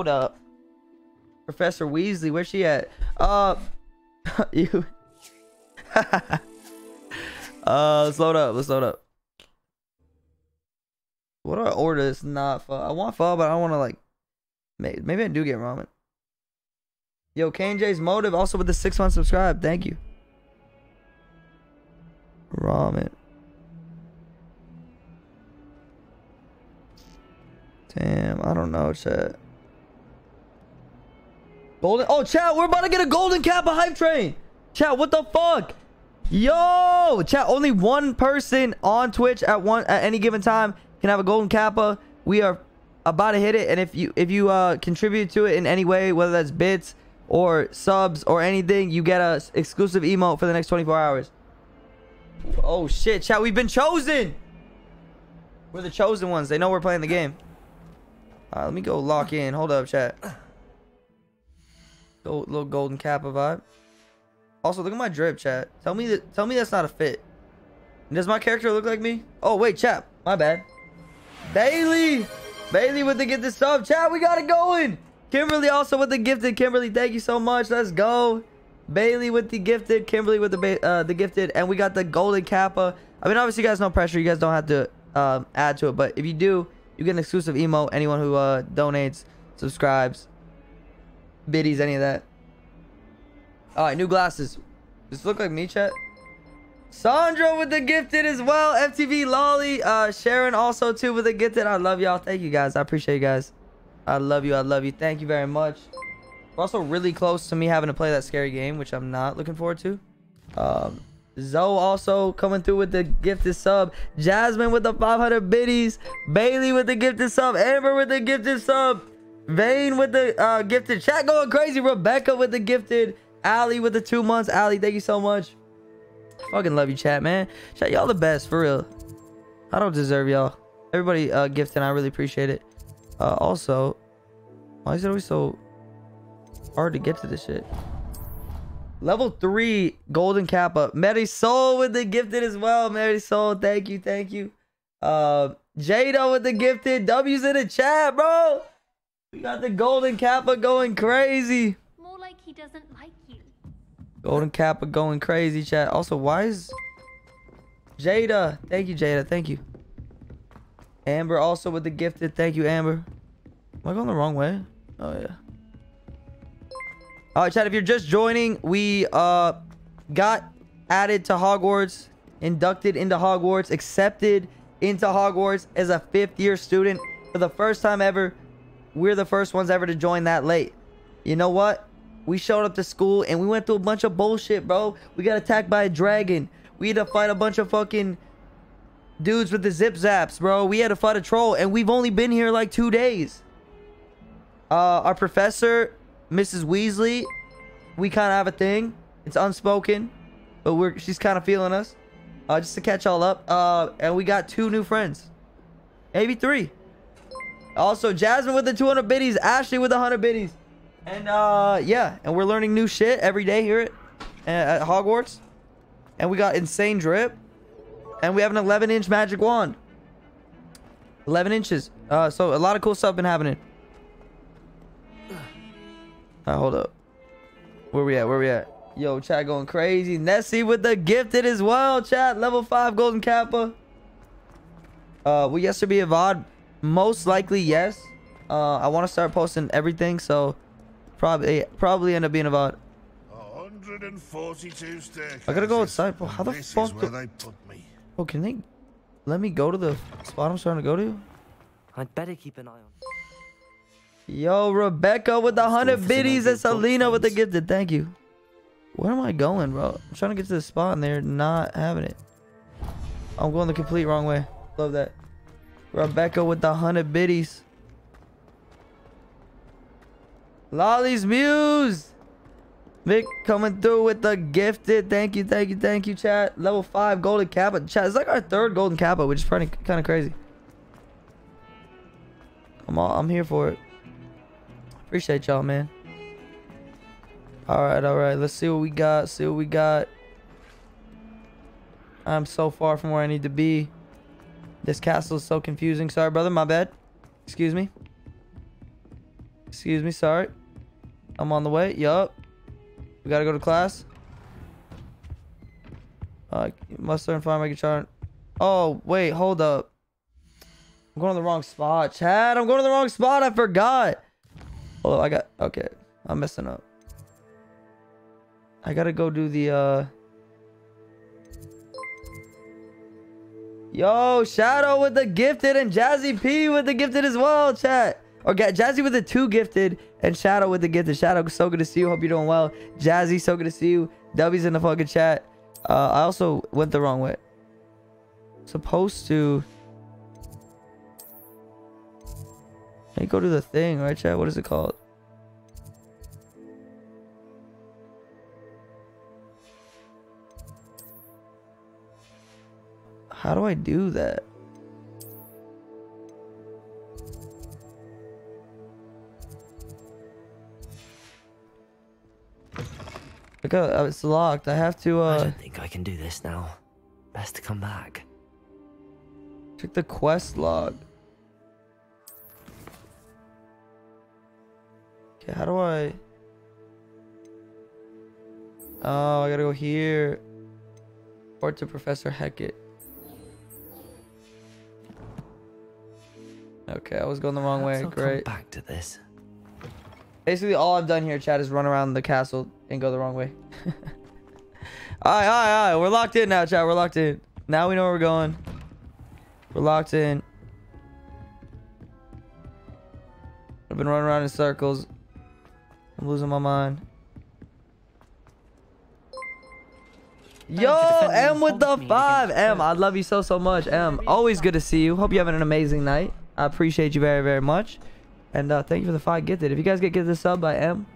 Hold up. Professor Weasley, where's she at? Uh, you. uh, let's load up. Let's load up. What do I order? It's not pho. I want pho, but I don't want to like. Maybe, I do get ramen. Yo, Kane J's motive also with the six month subscribe. Thank you. Ramen. Damn, I don't know, chat. Golden. Oh, chat, we're about to get a golden Kappa hype train. Chat, what the fuck? Yo, chat. Only one person on Twitch at one at any given time can have a golden Kappa. We are about to hit it, and if you if you uh contribute to it in any way, whether that's bits or subs or anything, you get a exclusive emote for the next 24 hours. Oh shit, chat. We've been chosen. We're the chosen ones. They know we're playing the game. Uh, let me go lock in. Hold up, chat. Go, little golden kappa vibe. Also, look at my drip, chat. Tell me that. Tell me that's not a fit. Does my character look like me? Oh wait, chat. My bad. Bailey, Bailey with the gifted sub. Chat, we got it going. Kimberly also with the gifted. Kimberly, thank you so much. Let's go. Bailey with the gifted. Kimberly with the uh, the gifted, and we got the golden kappa. I mean, obviously, you guys no pressure. You guys don't have to um, add to it, but if you do, you get an exclusive emo. Anyone who uh, donates, subscribes, biddies, any of that. All right, new glasses. Does this look like me, chat? Sandra with the gifted as well. FTV Lolly. Uh, Sharon also too with the gifted. I love y'all. Thank you guys. I appreciate you guys. I love you. I love you. Thank you very much. We're also really close to me having to play that scary game, which I'm not looking forward to. Um, Zoe also coming through with the gifted sub. Jasmine with the 500 biddies. Bailey with the gifted sub. Amber with the gifted sub. Vane with the uh, gifted. Chat going crazy. Rebecca with the gifted. Allie with the two months. Allie, thank you so much. Fucking love you, chat, man. Chat, y'all the best, for real. I don't deserve y'all. Everybody uh, gifted. I really appreciate it. Uh, also, why is it always so hard to get to this shit? Level 3 Golden Kappa. Mary Soul with the gifted as well. Mary Soul, thank you, thank you. Uh, Jado with the gifted. W's in the chat, bro. We got the Golden Kappa going crazy. More like he doesn't like you. Golden Kappa going crazy, chat. Also, why is... Jada. Thank you, Jada. Thank you. Amber also with the gifted. Thank you, Amber. Am I going the wrong way? Oh, yeah. All right, chat. If you're just joining, we uh got added to Hogwarts, inducted into Hogwarts, accepted into Hogwarts as a fifth year student for the first time ever. We're the first ones ever to join that late. You know what? We showed up to school and we went through a bunch of bullshit, bro. We got attacked by a dragon. We had to fight a bunch of fucking dudes with the zip zaps, bro. We had to fight a troll and we've only been here like two days. Uh, our professor Mrs. Weasley, we kind of have a thing. It's unspoken, but we're she's kind of feeling us. Uh, just to catch all up. Uh, and we got two new friends, maybe three. Also, Jasmine with the 200 biddies, Ashley with the 100 biddies, and uh, yeah, and we're learning new shit every day here at, at Hogwarts. And we got insane drip, and we have an 11 inch magic wand. 11 inches. Uh, so a lot of cool stuff been happening. Alright, hold up. Where we at? Where we at? Yo, chat going crazy. Nessie with the gifted as well, chat. Level 5 Golden Kappa. Uh, will yes be a VOD? Most likely, yes. Uh, I want to start posting everything, so probably probably end up being about 142 staircases. I gotta go outside. Bro, how the fuck is where do- they put me. Oh, can they let me go to the spot I'm starting to go to? I'd better keep an eye on. Yo, Rebecca with the 100 for some biddies and Selena with the friends. gifted. Thank you. Where am I going, bro? I'm trying to get to the spot and they're not having it. I'm going the complete wrong way. Love that. Rebecca with the 100 biddies. Lolly's Muse. Vic coming through with the gifted. Thank you, thank you, thank you, chat. Level 5 golden kappa. Chat, it's like our third golden kappa, which is pretty kind of crazy. I'm all, I'm here for it. Appreciate y'all, man. All right, all right. Let's see what we got. See what we got. I'm so far from where I need to be. This castle is so confusing. Sorry, brother. My bad. Excuse me. Excuse me, sorry. I'm on the way. Yup. We gotta go to class. Uh, must learn fire making chart. Oh, wait, hold up. I'm going to the wrong spot. Chad, I'm going to the wrong spot. I forgot. Oh, I got, okay. I'm messing up. I gotta go do the, uh... Yo, Shadow with the gifted and Jazzy P with the gifted as well, chat. Or get Jazzy with the two gifted and Shadow with the gifted. Shadow, so good to see you. Hope you're doing well. Jazzy, so good to see you. W's in the fucking chat. Uh, I also went the wrong way. Supposed to. Hey, go to the thing, right, chat? What is it called? How do I do that? Look, uh, it's locked. I have to I uh don't think I can do this now. Best to come back. check the quest log. Okay, how do I? Oh, I gotta go here. Or to Professor Hecat. Okay, I was going the wrong way. Perhaps I'll Great. Come back to this. Basically, all I've done here, Chad, is run around the castle and go the wrong way. alright, alright, alright. We're locked in now, Chad. We're locked in. Now we know where we're going. We're locked in. I've been running around in circles. I'm losing my mind. Yo, M with the five. M, I love you so, so much. M, always good to see you. Hope you're having an amazing night. I appreciate you very, very much. And uh, thank you for the five gifted. If you guys get gifted a sub by M,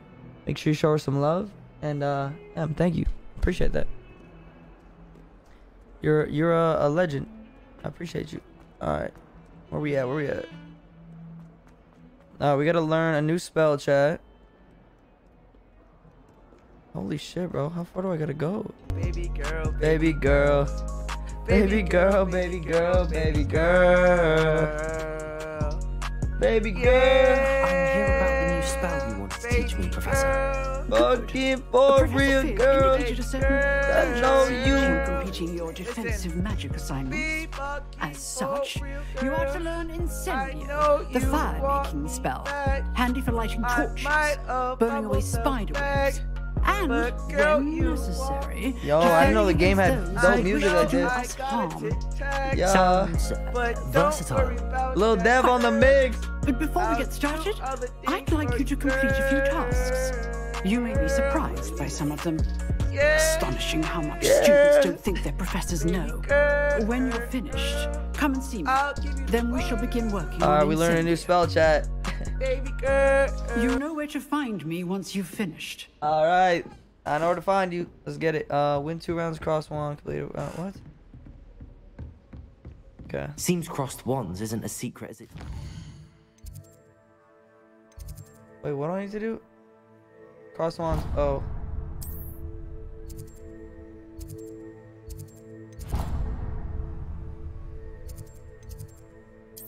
make sure you show her some love. And uh, M, thank you. Appreciate that. You're you're a, a legend. I appreciate you. All right, where we at? Where we at? Uh, we gotta learn a new spell, chat. Holy shit, bro! How far do I gotta go? Baby girl, Baby girl, baby girl, baby girl, baby girl, baby girl! I'm girl. here about the new spell you wanted to teach me, Professor. Fucking for real, girl. I know you. completing your defensive magic assignments. As such, you are to learn Incendio, the fire-making spell, handy for lighting torches, burning away spider webs, and, when necessary, Yo, I didn't know the game had against dope music wish like to do this. us harm. Yeah, Sounds uh, versatile. Lil Dev on the mix. But before we get started, I'd like you to complete a few tasks. You may be surprised by some of them. Astonishing how much students don't think their professors know. When you're finished, come and see me. Then we shall begin working All on right, we learned a new spell, chat. baby girl. You know where to find me once you've finished. All right, I know where to find you. Let's get it. Uh, win two rounds, cross one, complete. a- Uh, what? Okay. Seems crossed wands isn't as secret as it. Wait, what do I need to do? Cross wands. Oh.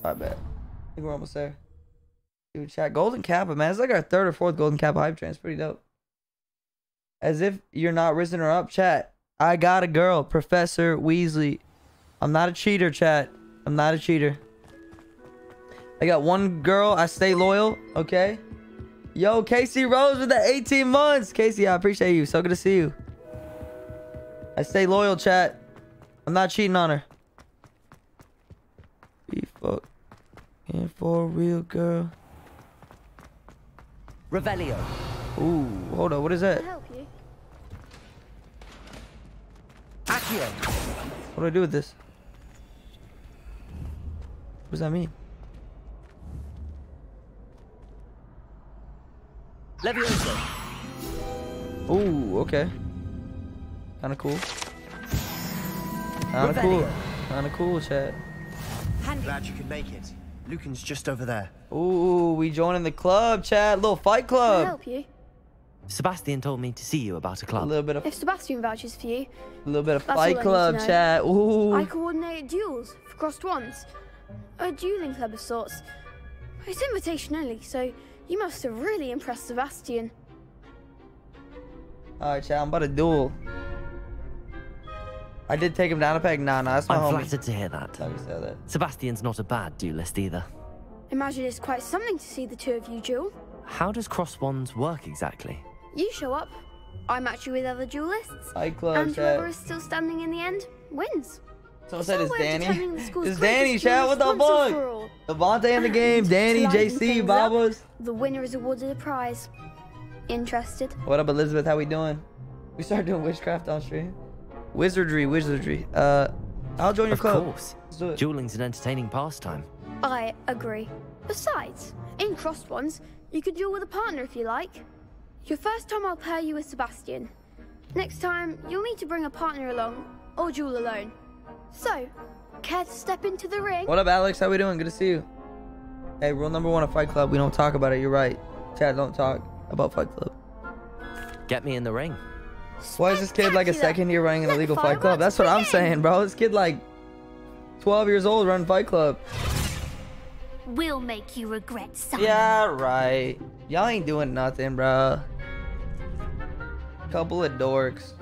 I bet. I think we're almost there. Dude, chat. Golden Kappa, man. It's like our third or fourth Golden Kappa hype train. It's pretty dope. As if you're not risen her up, chat. I got a girl, Professor Weasley. I'm not a cheater, chat. I'm not a cheater. I got one girl. I stay loyal. Okay. Yo, Casey Rose with the 18 months. Casey, I appreciate you. So good to see you. I stay loyal, chat. I'm not cheating on her. Be fucking for a real girl. Revelio. Ooh, hold on. What is that? help you? Accio. What do I do with this? What does that mean? Levioso. Ooh, okay. Kind of cool. Kind of cool. Kind of cool, chat. Glad you could make it. Lucan's just over there. Ooh, we joining the club, chat. Little fight club. Can I club. help you? Sebastian told me to see you about a club. A little bit of, If Sebastian vouches for you, a little bit of That's all I fight club, to chat. Ooh. I coordinate duels for crossed wands. A dueling club of sorts. It's invitation only, so You must have really impressed Sebastian. Alright, chat, I'm about to duel. I did take him down a peg. Nah, nah, that's my I'm homie. flattered to hear that. Not gonna say that. Sebastian's not a bad duelist either. Imagine it's quite something to see the two of you duel. How does cross wands work exactly? You show up, I match you with other duelists, Fight club, and whoever chat. is still standing in the end wins. Someone said it's Some way of Danny. determining the school's It's Danny, chat. with the duelist once and fuck? for in the game. Danny, JC, things up, Babas. The winner is awarded a prize. Interested? What up, Elizabeth? How we doing? We started doing witchcraft on stream. Wizardry, wizardry. Uh, I'll join your Of club. course. Let's do it. Dueling's an entertaining pastime. I agree. Besides, in crossed wands, you could duel with a partner if you like. Your first time I'll pair you with Sebastian. Next time, you'll need to bring a partner along, or duel alone. So, care to step into the ring? What up, Alex? How are we doing? Good to see you. Hey, rule number one of Fight Club: we don't talk about it. You're right. Chad, don't talk about Fight Club. Get me in the ring. Why is this kid like a second year running an illegal Fight Club? That's what I'm saying, bro. This kid like 12 years old running Fight Club. We'll make you regret something. Yeah, right. Y'all ain't doing nothing, bro. Couple of dorks.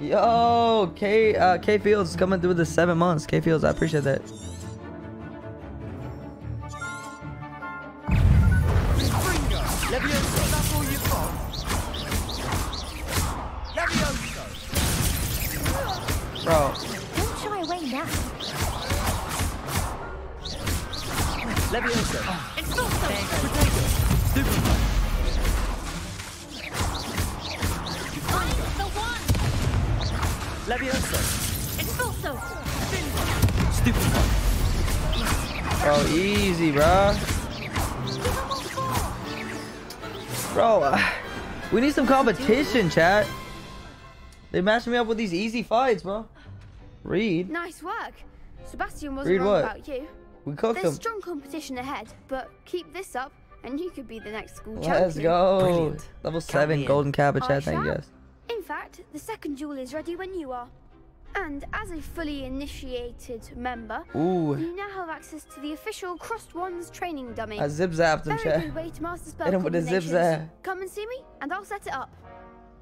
Yo, K uh, K Fields coming through the seven months. K Fields, I appreciate that. Competition, chat. They matched me up with these easy fights, bro. Reed. Nice work. Sebastian wasn't Read wrong what? about you. We cooked There's them. strong competition ahead, but keep this up, and you could be the next school Let's champion. go. Brilliant. Level Count seven, golden kappa I chat. Thank you guys. In fact, the second duel is ready when you are. And as a fully initiated member, Ooh, you now have access to the official Crossed Wands training dummy. A zip zapped him, Very good way to master spell Hit him with a zip combinations. Come and see me, and I'll set it up.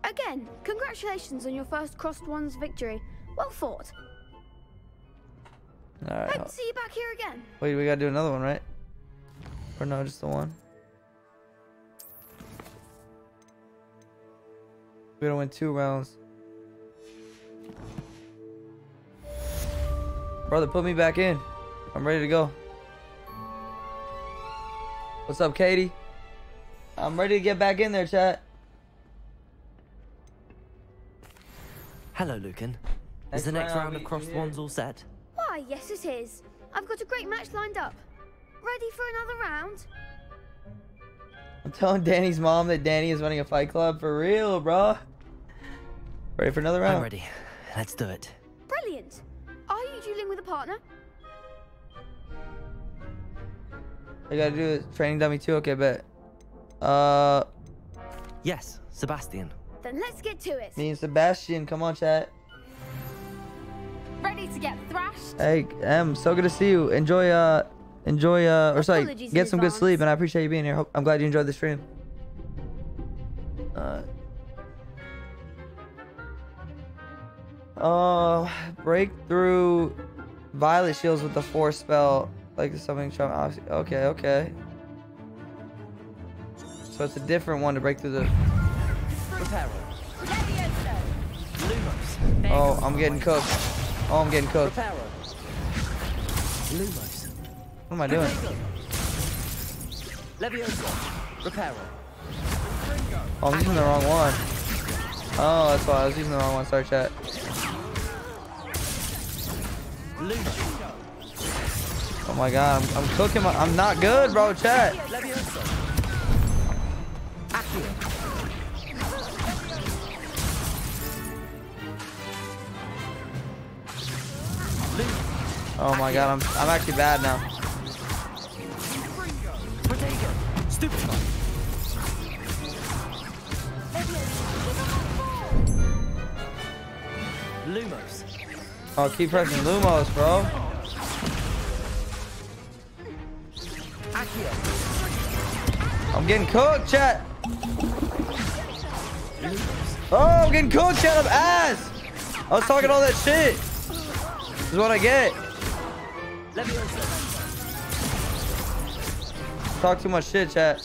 Again, congratulations on your first Crossed Wands victory. Well fought. All right. Hope to see you back here again. Wait, we gotta do another one, right? Or no, just the one. We gotta win two rounds. Brother, put me back in. I'm ready to go. What's up, Katie? I'm ready to get back in there, chat. Hello, Lucan. Is the next round, round of crossed we- wands all set? Why, yes it is. I've got a great match lined up. Ready for another round? I'm telling Danny's mom that Danny is running a fight club for real, bro. Ready for another round? I'm ready. Let's do it. Partner? I gotta do a training dummy too. Okay, bet. Uh, Yes, Sebastian. Then let's get to it. me and Sebastian, come on, chat. Ready to get thrashed? Hey, Em, so good to see you. Enjoy, uh, enjoy, uh, or sorry, Apologies get some good sleep, and I appreciate you being here. Hope, I'm glad you enjoyed the stream. Uh, uh, breakthrough violet shields with the force spell, like something. From, oh, okay, okay. So it's a different one to break through the. Oh, I'm getting cooked. Oh, I'm getting cooked. What am I doing? Oh, I'm using the wrong one. Oh, that's why I was using the wrong one. Sorry, chat. Oh my god, I'm, I'm cooking. My, I'm not good, bro. Chat. Oh my god, I'm I'm actually bad now. Lumos. Oh, keep pressing Lumos, bro. I'm getting cooked, chat. Oh, I'm getting cooked, chat. I'm ass. I was talking all that shit. This is what I get. Talk too much shit, chat.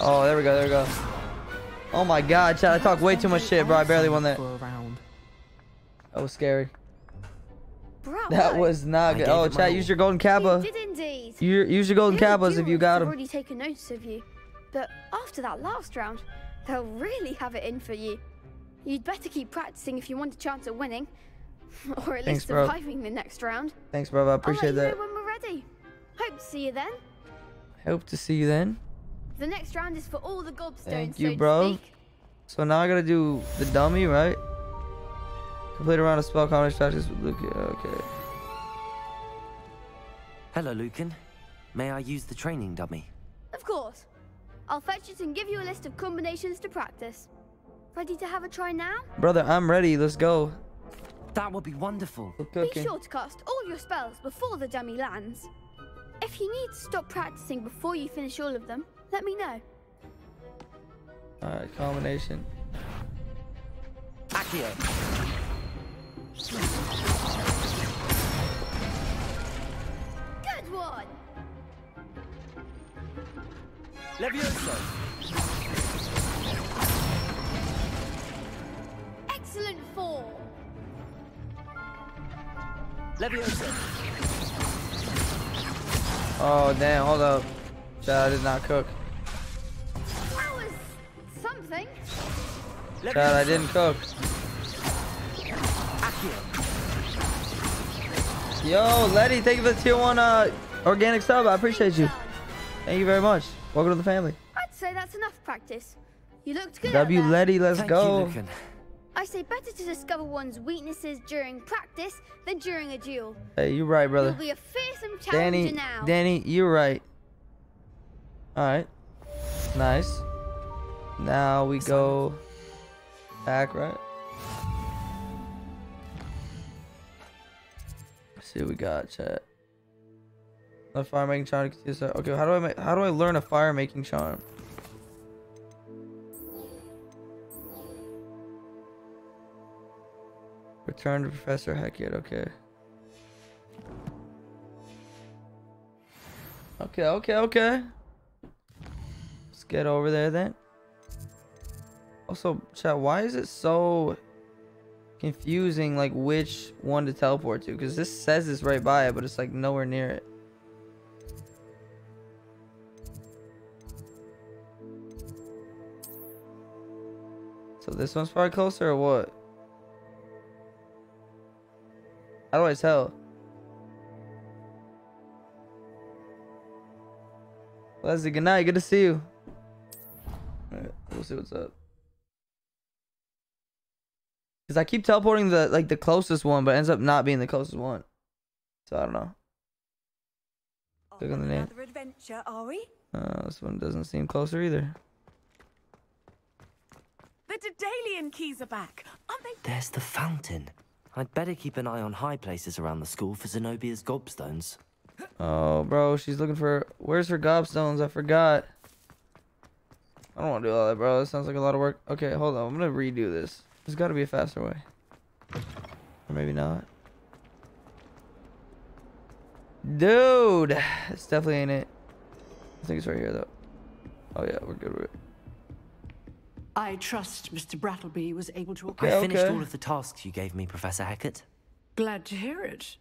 Oh, there we go, there we go. Oh my god, Chad, I talk way too much shit, bro. I barely won that. For a round. That was scary. Bravo. That was not good. Oh, it my chat, all. use your golden You kappa. did indeed. You use your golden The other kappas if you duelists got have them. already taken notice of you, but after that last round, they'll really have it in for you. You'd better keep practicing if you want a chance at winning, or at Thanks, least bro. surviving the next round. Thanks, bro. I I'll appreciate let you that. know when we're ready. Hope to see you then. Hope to see you then. The next round is for all the gobstones, Thank you, so bro. speak. So now I gotta do the dummy, right? Complete a round of spell combination practice with Luke. Okay. Hello, Lucan. May I use the training dummy? Of course. I'll fetch it and give you a list of combinations to practice. Ready to have a try now? Brother, I'm ready. Let's go. That would be wonderful. We're Be sure to cast all your spells before the dummy lands. If you need to stop practicing before you finish all of them, let me know. Alright, combination. Accio. Good one! Levioso. Excellent form! Levioso. Oh, damn. Hold up. Chat, I did not cook. That was something. Chat, I didn't cook. Yo, Letty, thank you for the tier one uh, organic sub. I appreciate you. Thank you very much. Welcome to the family. I'd say that's enough practice. You looked good. out W there. Letty, let's Thank go. you, I say better to discover one's weaknesses during practice than during a duel. Hey, you're right, brother. You'll brother. be a fearsome challenger Danny, now. Danny, you're right. All right, nice. Now we go back, right? Let's see what we got, chat. A fire making charm. Okay, how do I make? How do I learn a fire making charm? Return to Professor Hecat. Okay. Okay, okay, okay. Get over there then. Also, chat, why is it so confusing, like, which one to teleport to? Because this says it's right by it, but it's, like, nowhere near it. So this one's probably closer or what? How do I tell? Leslie, good night. Good to see you. Alright, we'll see what's up. Cause I keep teleporting the like the closest one, but it ends up not being the closest one. So I don't know. Click on the name. Another adventure, are we? Uh, this one doesn't seem closer either. The Daedalian keys are back. Aren't they? There's the fountain. I'd better keep an eye on high places around the school for Zenobia's gobstones. Oh, bro, she's looking for. Where's her gobstones? I forgot. I don't want to do all that, bro. That sounds like a lot of work. Okay, hold on. I'm gonna redo this. There's got to be a faster way. Or maybe not. Dude, this definitely ain't it. I think it's right here though. Oh yeah, we're good with it. I trust Mr. Brattleby was able to. I finished okay. all of the tasks you gave me, Professor Hecat. Glad to hear it.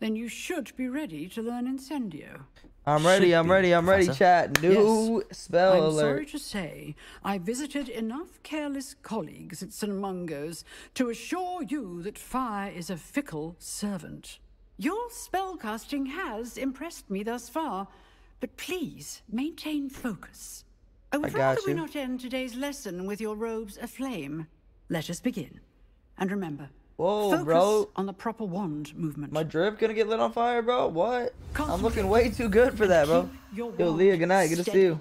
Then you should be ready to learn Incendio. I'm ready. Should I'm ready. I'm ready. Chat. New spell I'm alert. sorry to say, I visited enough careless colleagues at St. Mungo's to assure you that fire is a fickle servant. Your spellcasting has impressed me thus far, but please maintain focus. I would I rather we not end today's lesson with your robes aflame. Let us begin. And remember, Whoa, Focus bro. on the proper wand movement. My drip gonna get lit on fire, bro? What? I'm looking way too good for that, bro. Yo, Leah, good night. Good to see you.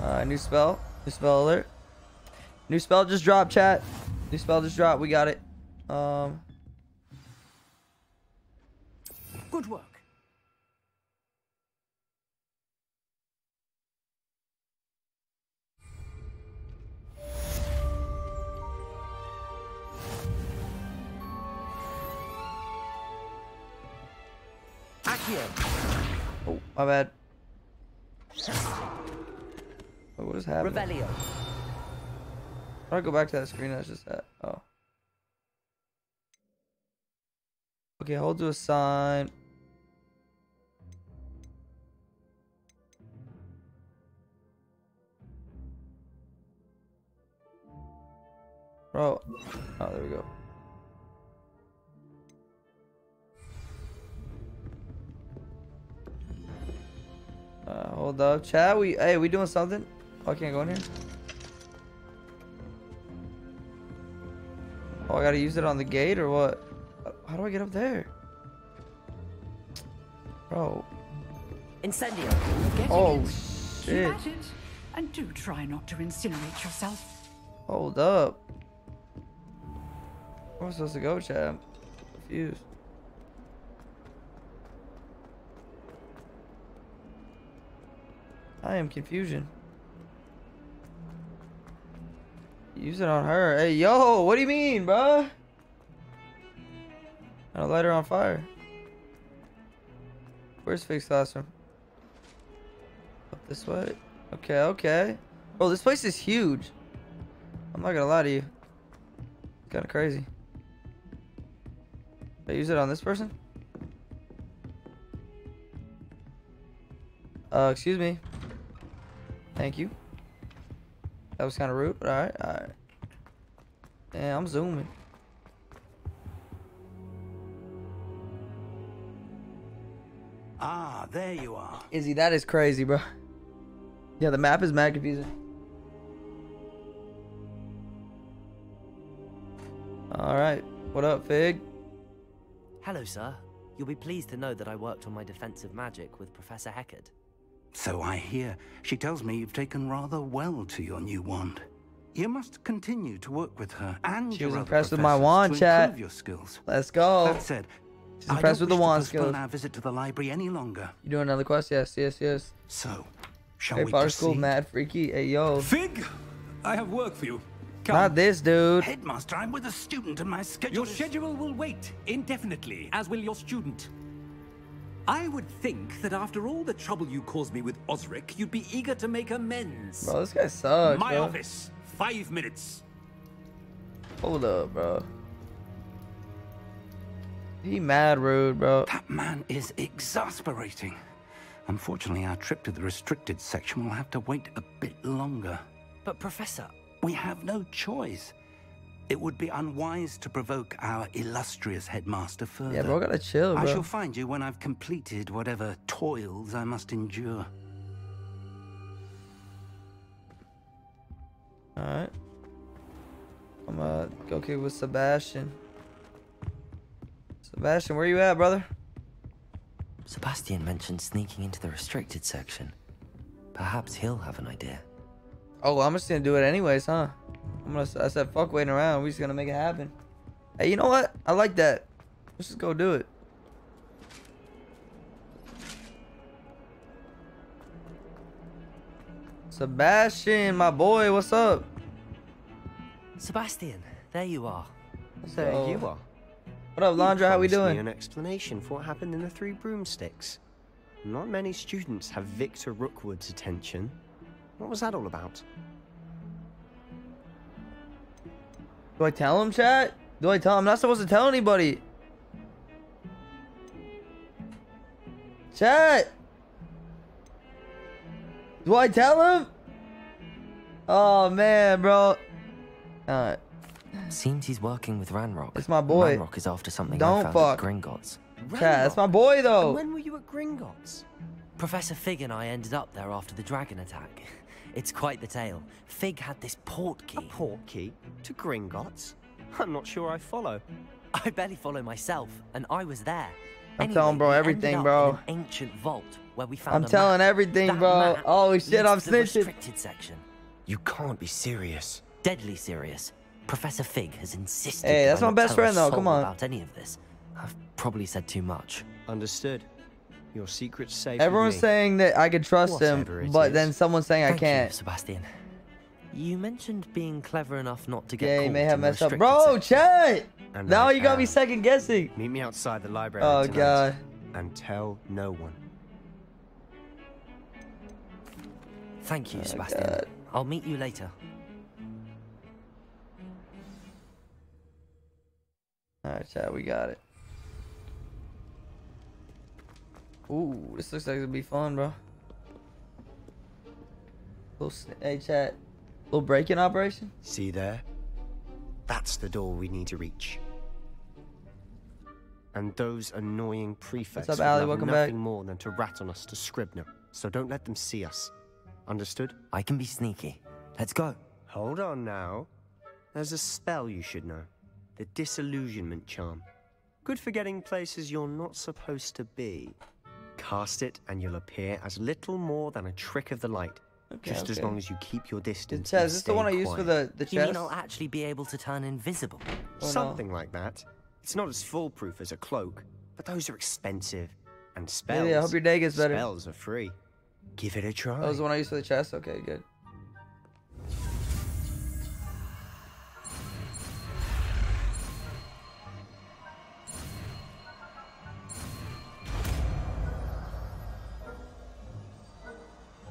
Uh, new spell. New spell alert. New spell just dropped, chat. New spell just dropped. We got it. Um. Good work. Accio. Oh, my bad. What is happening? Revelio. Do I go back to that screen that's just at? Oh. Okay, hold to assign. Bro. Oh, there we go. Uh, hold up. Chat, we, hey, we doing something? Oh, I can't go in here? Oh, I gotta use it on the gate or what? How do I get up there? Bro. Incendio. Getting Oh, shit. It. And do try not to incinerate yourself. Hold up. Where am I supposed to go, chat? I'm confused. I am confusion. Use it on her. Hey, yo, what do you mean, bruh? I light her on fire. Where's Fixed Classroom? Up this way? Okay, okay. Bro, this place is huge. I'm not gonna lie to you. It's kind of crazy. I use it on this person? Uh, excuse me. Thank you. That was kind of rude, but alright, alright. Yeah, I'm zooming. Ah, there you are. Izzy, that is crazy, bro. Yeah, the map is mad confusing. Alright, what up, Fig? Hello, sir. You'll be pleased to know that I worked on my defensive magic with Professor Hecat. So I hear. She tells me you've taken rather well to your new wand. You must continue to work with her and She your was other impressed with my wand, to chat. improve your skills. Let's go. That said, She's I impressed don't with the wish to wand postpone skills. our visit to the library any longer. You doing another quest? Yes, yes, yes. So, shall Harry we Potter proceed? School, mad freaky. Hey, yo. Fig, I have work for you. Come. Not this dude. Headmaster, I'm with a student and my schedule Your is- schedule will wait indefinitely, as will your student. I would think that after all the trouble you caused me with Osric, you'd be eager to make amends. Bro, this guy sucks, My bro. office, five minutes. Hold up, bro. He mad rude, bro. That man is exasperating. Unfortunately, our trip to the restricted section will have to wait a bit longer. But, Professor, We have no choice. It would be unwise to provoke our illustrious headmaster further. Yeah, bro, gotta chill, I shall find you when I've completed whatever toils I must endure. Alright. I'm gonna go kick with Sebastian. Sebastian, where you at, brother? Sebastian mentioned sneaking into the restricted section. Perhaps he'll have an idea. Oh, I'm just gonna do it anyways, huh? I'm gonna. I said, fuck waiting around. We just gonna make it happen. Hey, you know what? I like that. Let's just go do it. Sebastian, my boy, what's up? Sebastian, there you are. There So- you are. What up, Landra? How we doing? an explanation for what happened in the Three Broomsticks. Not many students have Victor Rookwood's attention. What was that all about? Do I tell him, chat? Do I tell him? I'm not supposed to tell anybody. Chat. Do I tell him? Oh man, bro. Alright. Seems he's working with Ranrock. It's my boy. Ranrock is after something Don't I found fuck. at Gringotts. Chat, that's my boy though. And when were you at Gringotts? Professor Fig and I ended up there after the dragon attack. It's quite the tale. Fig had this port key. A port key? To Gringotts? I'm not sure I follow. I barely follow myself, and I was there. I'm telling bro everything, bro. an ancient vault where we found I'm telling map. everything, That bro. map Oh shit, I'm to the snitching. restricted section. You can't be serious. Deadly serious. Professor Fig has insisted. Hey, that's I my best friend, though. Come on. About any of this, I've probably said too much. Understood. Your secret's safe. Everyone's saying that I could trust him, Whatever it but is. then someone's saying I can't. You, Sebastian. You mentioned being clever enough not to get Yeah, caught you may have messed up. Bro, section. chat! Now I you got me am. second guessing. Meet me outside the library. Oh, tonight, God. And tell no one. Thank you, Oh, Sebastian. God. I'll meet you later. Alright, chat, we got it. Ooh, this looks like it'll be fun, bro. Little hey, chat. Little break-in operation? See there? That's the door we need to reach. And those annoying prefects up, would Allie? love Welcome nothing back. more than to rat on us to Scribner. So don't let them see us. Understood? I can be sneaky. Let's go. Hold on now. There's a spell you should know. The disillusionment charm. Good for getting places you're not supposed to be. Cast it and you'll appear as little more than a trick of the light. Okay, just as long as you keep your distance. Chat, and is this the one I use for quiet. the, the You mean I'll actually be able to turn invisible? Oh, no. Something like that. It's not as foolproof as a cloak, but those are expensive. And spells. Really, I hope your day gets better. Spells are free. Give it a try. That was the one I used for the chest? Okay, good.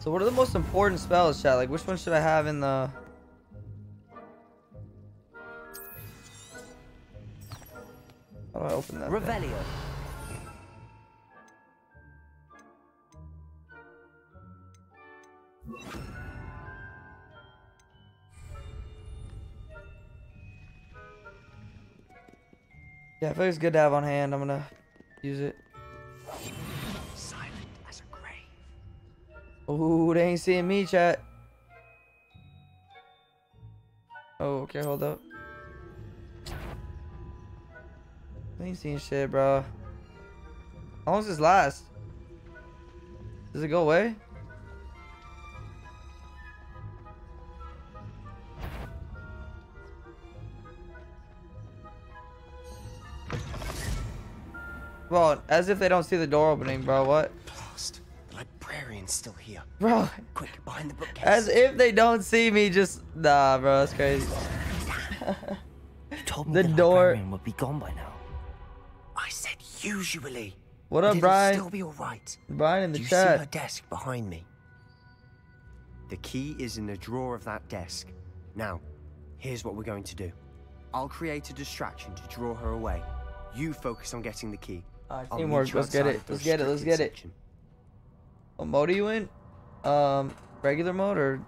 So what are the most important spells, chat? Like, which one should I have in the... How do I open that? thing? Revelio. Yeah, I feel like it's good to have on hand. I'm gonna use it. Ooh, they ain't seeing me, chat. Oh, okay, hold up. They ain't seeing shit, bro. How long does this last? Does it go away? Bro, as if they don't see the door opening, bro. What? Blast. The librarian's still here. Bro, Quick, behind the bookcase. as if they don't see me just... Nah, bro, that's crazy. You told me The the, door- librarian would be gone by now. I said usually. What But up, it'll Brian? still be alright. Brian in the Do you see her desk behind me? The key is in the drawer of that desk. Now, here's what we're going to do. I'll create a distraction to draw her away. You focus on getting the key. Alright, teamwork. Let's get it. Let's get it. Let's get it. section. What mode are you in? Um, regular mode or?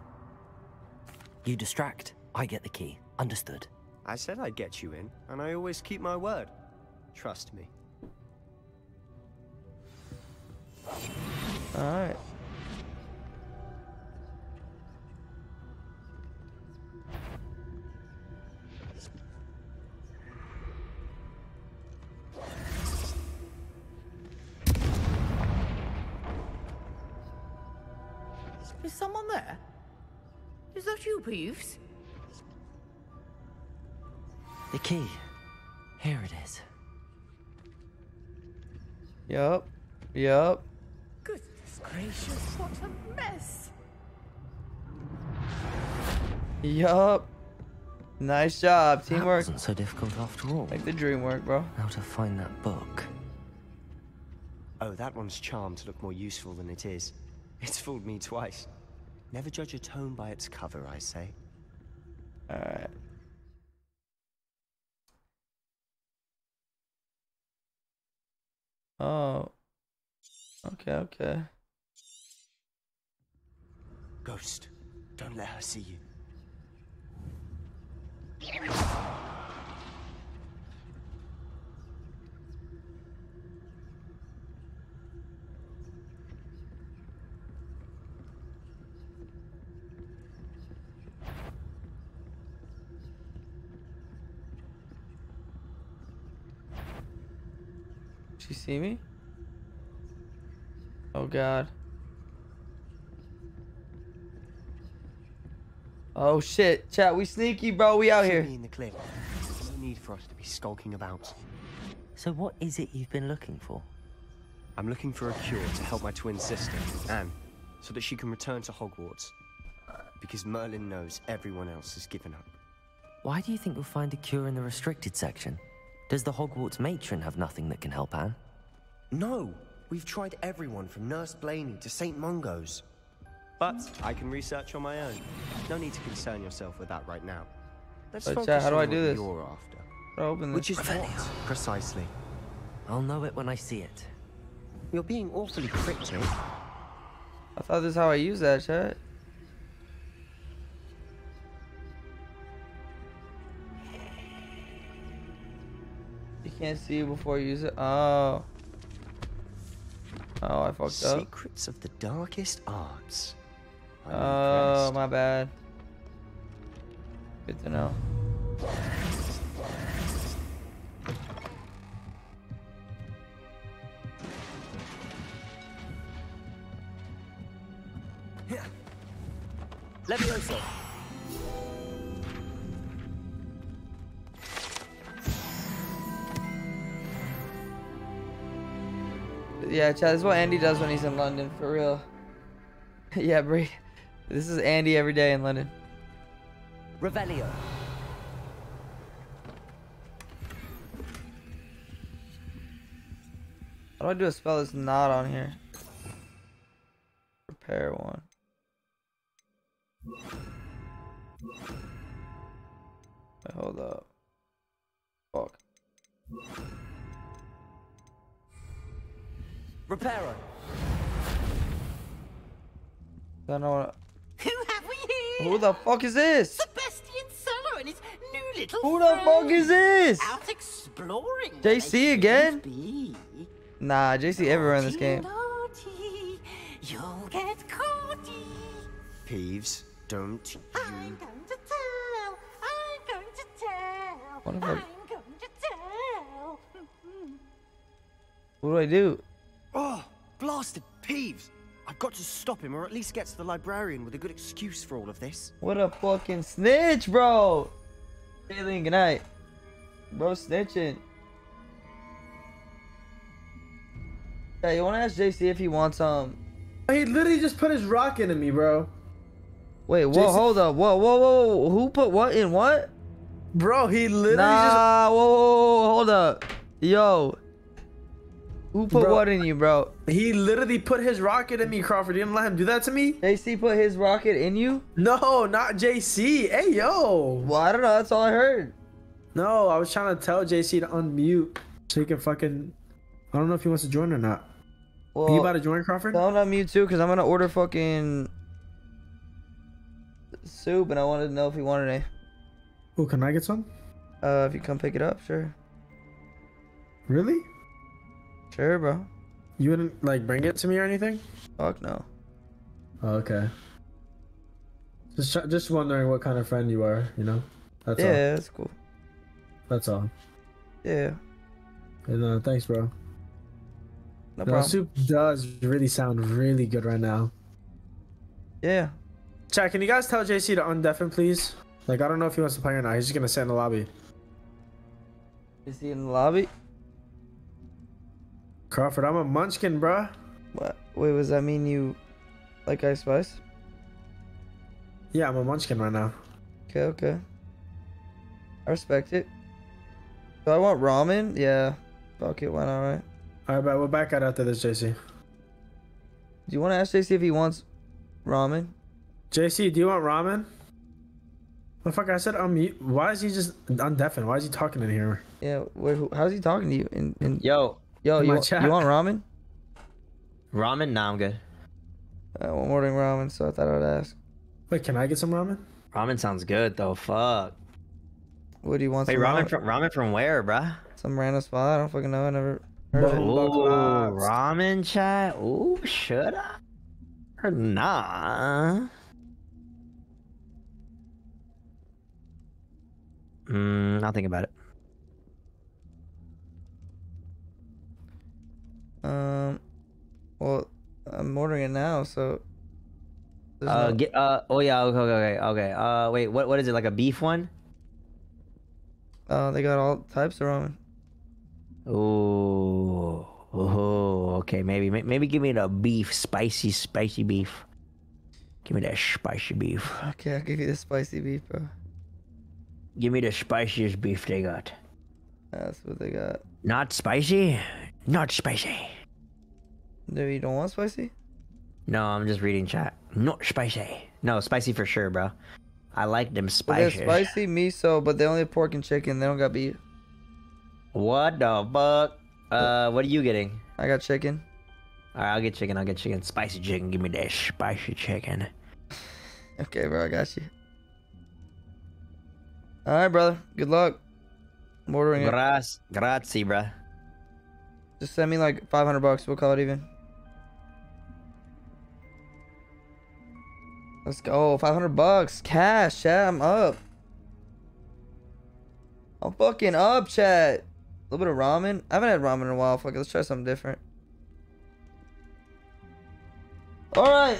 You distract, I get the key. Understood. I said I'd get you in, and I always keep my word. Trust me. Alright. Is that you, Peeves? The key. Here it is. Yup. Yup. Goodness gracious, what a mess! Yup. Nice job. teamwork. That Teamwork. wasn't so difficult after all. Make the dream work, bro. How to find that book. Oh, that one's charmed to look more useful than it is. It's fooled me twice. Never judge a tome by its cover, I say. Alright. Oh. Okay, okay. Ghost, don't let her see you. She see me? Oh god. Oh shit, chat, we sneaky, bro. We out here. in the clear. There's no need for us to be skulking about. So what is it you've been looking for? I'm looking for a cure to help my twin sister, Anne, so that she can return to Hogwarts. Because Merlin knows everyone else has given up. Why do you think we'll find a cure in the restricted section? Does the Hogwarts matron have nothing that can help Anne? No! We've tried everyone from Nurse Blainey to St. Mungo's. But I can research on my own. No need to concern yourself with that right now. Let's But, uh, focus chat, how do on I do what this? you're after. How do I open Which this? is what, precisely? I'll know it when I see it. You're being awfully cryptic. I thought this is how I use that, chat. You can't see before you use it. Oh. Oh, I fucked up. Secrets of the darkest arts. I'm Oh, impressed. my bad. Good to know. Levioso. Yeah, Chad, this is what Andy does when he's in London, for real. yeah, Bree. This is Andy every day in London. Revelio. How do I do a spell that's not on here? Repair one. Wait, hold up. Fuck. Reparo. I don't know what. Who have we here? Who the fuck is this? Sebastian Sallow and his new little Who the fuck is this? Out exploring. JC again? Be. Nah, JC everywhere in this game. Naughty, you'll get caughty. Peeves, don't you... I'm going to tell. I'm going to tell. What if I- I'm going to tell. Mm-hmm. What do I do? Blasted Peeves! I've got to stop him, or at least get to the librarian with a good excuse for all of this. What a fucking snitch, bro. Alien, good night. Bro, snitching. Yeah, you want to ask JC if he wants um. He literally just put his rock into me, bro. Wait, whoa, Jason- hold up, whoa, whoa, whoa, whoa, who put what in what? Bro, he literally Nah, whoa, whoa, whoa, whoa, hold up, yo. Who put Bro. what in you, bro? he literally put his rocket in me, Crawford. You didn't let him do that to me? JC put his rocket in you? No, not JC. Hey yo. Well, I don't know. That's all I heard. No, I was trying to tell JC to unmute so he can fucking. I don't know if he wants to join or not. Well, Are you about to join, Crawford? Don't unmute too, cause I'm gonna order fucking soup, and I wanted to know if he wanted any. Oh, can I get some? Uh, if you come pick it up, sure, Really? Sure, bro. You wouldn't like bring it to me or anything? Fuck no. Oh, okay. Just just wondering what kind of friend you are. You know. That's yeah, all. that's cool. That's all. Yeah, And uh, thanks, bro. no The problem. soup does really sound really good right now. Yeah, Chat, can you guys tell JC to undeafen, please? Like, I don't know if he wants to play or not. He's just gonna sit in the lobby. is he in the lobby? Crawford, I'm a munchkin, bruh. What? Wait, does that mean you like ice spice? Yeah, I'm a munchkin right now. Okay, okay. I respect it. Do I want ramen? Yeah. Fuck it, why not, right? Alright, but we're back out after this, JC. Do you want to ask JC if he wants ramen? JC, do you want ramen? The fuck, I said unmute. Why is he just undeafen? Why is he talking in here? Yeah, wait, who, how's he talking to you? In, in Yo, Yo, you, want- chat. you want ramen? ramen? Nah, I'm good. Uh, I'm ordering ramen, so I thought I'd ask. Wait, can I get some ramen? Ramen sounds good though. Fuck. What do you want? Wait, some ramen from ramen from where, bruh? some random spot? I don't fucking know. I never heard of it. Ooh, ramen chat. Ooh, should I? Or nah? Hmm, I'll think about it. Um, well, I'm ordering it now, so. Uh, no- get uh. Oh yeah. Okay. Okay. Okay. Uh, wait. What? What is it? Like a beef one? Uh, they got all types of ramen. Oh. Oh. Okay. Maybe. Maybe give me the beef, spicy, spicy beef. Give me that spicy beef. Okay, I'll give you the spicy beef, bro. Give me the spiciest beef they got. That's what they got. Not spicy. Not spicy. No, you don't want spicy? No, I'm just reading chat. Not spicy. No, spicy for sure, bro. I like them Well, they spicy. spicy miso, but they only have pork and chicken. They don't got beef. What the fuck? Uh, what are you getting? I got chicken. All right, I'll get chicken. I'll get chicken. Spicy chicken. Give me that spicy chicken. Okay, bro, I got you. All right, brother. Good luck. I'm ordering it. Graz, grazie, bruh. Just send me like 500 bucks. We'll call it even. Let's go. 500 bucks. Cash, chat. I'm up. I'm fucking up, chat. A little bit of ramen. I haven't had ramen in a while. Fuck it. Let's try something different. Alright.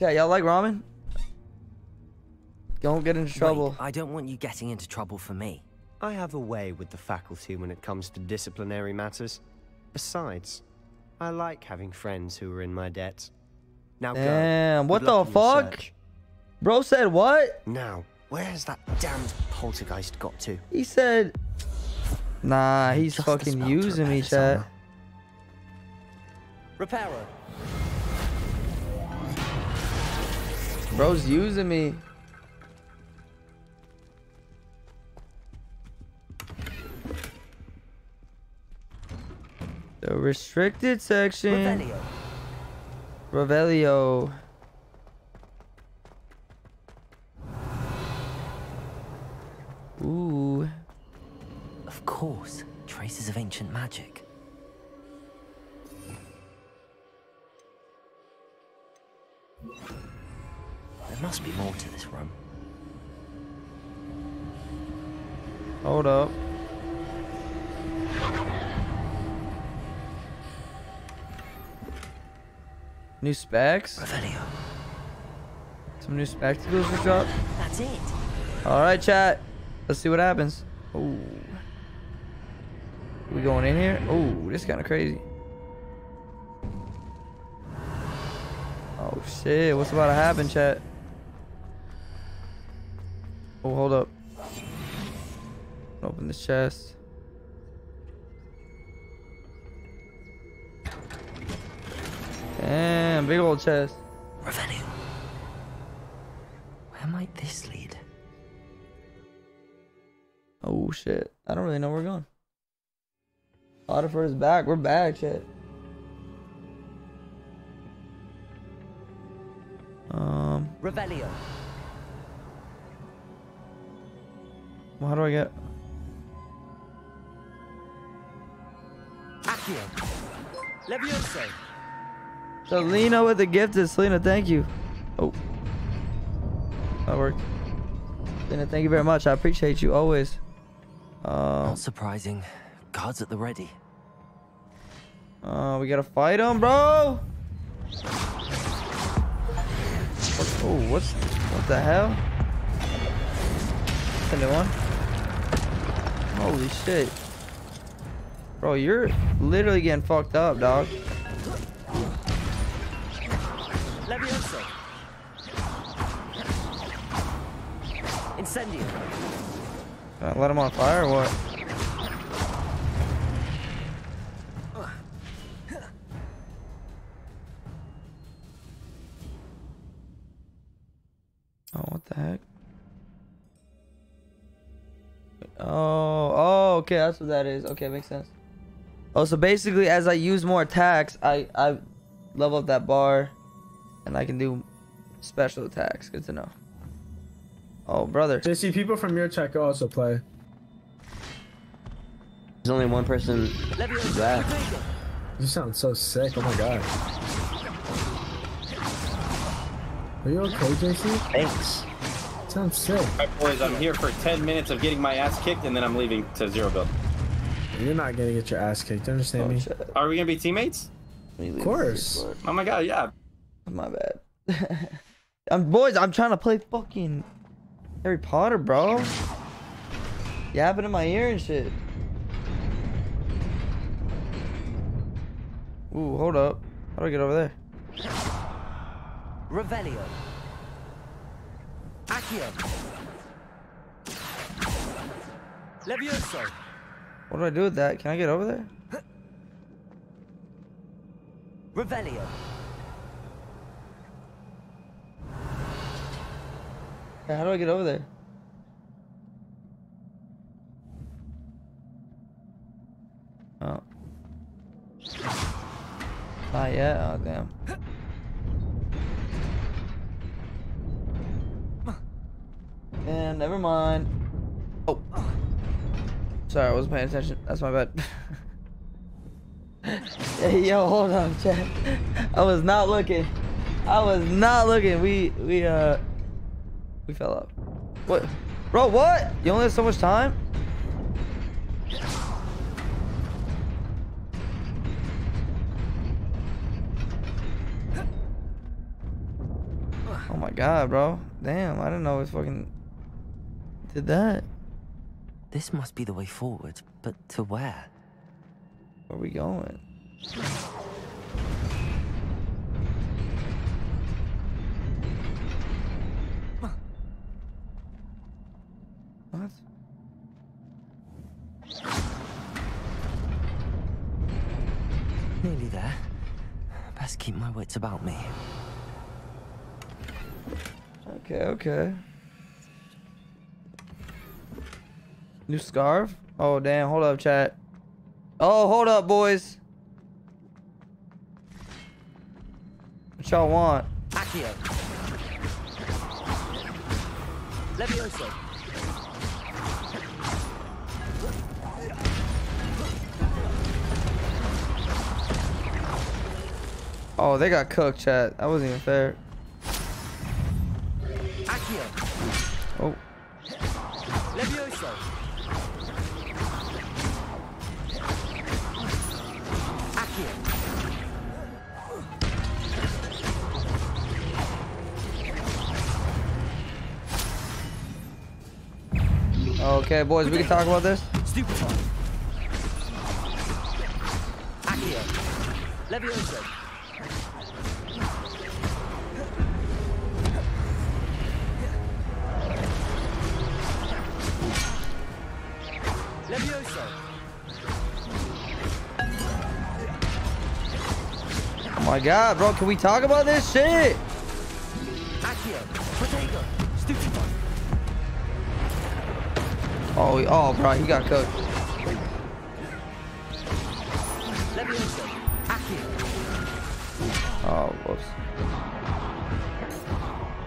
Yeah, y'all like ramen? Don't get into trouble. Wait, I don't want you getting into trouble for me. I have a way with the faculty when it comes to disciplinary matters. Besides, I like having friends who are in my debt. Now go. Damn, what the luck in your fuck? Bro said what? Now, where's that damned poltergeist got to? He said, Nah, he's Just fucking using me, chat. armor. Reparo. Bro's using me. The restricted section. Revelio. Revelio. Ooh. Of course, traces of ancient magic. There must be more to this room. Hold up. New specs? Revelio. Some new spectacles just dropped? That's it. Alright, chat. Let's see what happens. Ooh. We going in here? Ooh, this is kind of crazy. Oh shit, what's about to happen, chat? Oh, hold up. Open this chest. Damn, big old chest. Revelio. Where might this lead? Oh shit. I don't really know where we're going. Otterford is back. We're back, shit. Um, Revelio. well, how do I get? Accio. Levioso. Selena with the gifted. Selena, thank you. Oh. That worked. Selena, thank you very much. I appreciate you always. Um, Not surprising. Guards at the ready. uh, we gotta fight him, bro. What, oh, what's what the hell? That's a new one. Holy shit. Bro, you're literally getting fucked up, dog. Levioso. Incendio. I let him on fire or what? Oh, what the heck? Oh, oh, okay, that's what that is. Okay, makes sense. Oh, so basically, as I use more attacks, I I level up that bar, and I can do special attacks. Good to know. Oh, brother. JC, people from your check also play. There's only one person left. You sound so sick. Oh my god. Are you okay, JC? Thanks. Sounds sick. Alright, boys, I'm here for 10 minutes of getting my ass kicked, and then I'm leaving to zero build. You're not gonna get your ass kicked. You understand oh, me? Shit. Are we gonna be teammates? Of course. Oh my god, yeah. My bad. I'm boys. I'm trying to play fucking Harry Potter, bro. Yapping in my ear and shit. Ooh, hold up. How do I get over there? Revelio. Accio. Levioso. What do I do with that? Can I get over there? Revelio. How do I get over there? Oh. Not yet? Oh, damn. And never mind. Oh. Sorry, I wasn't paying attention. That's my bad. hey, yo, hold on, chat. I was not looking. I was not looking. We, we, uh, we fell off. What? Bro, what? You only have so much time? Oh my god, bro. Damn, I didn't know it fucking did that. This must be the way forward, but to where? Where are we going? About me. Okay, okay. New scarf? Oh, damn. Hold up, chat. Oh, hold up, boys. What y'all want? Accio. Levioso. Oh, they got cooked, chat. That wasn't even fair. Oh. Okay, boys, we can talk about this. Stupefy. My god, bro, can we talk about this shit? Oh, oh, bro, he got cooked. Oh, whoops.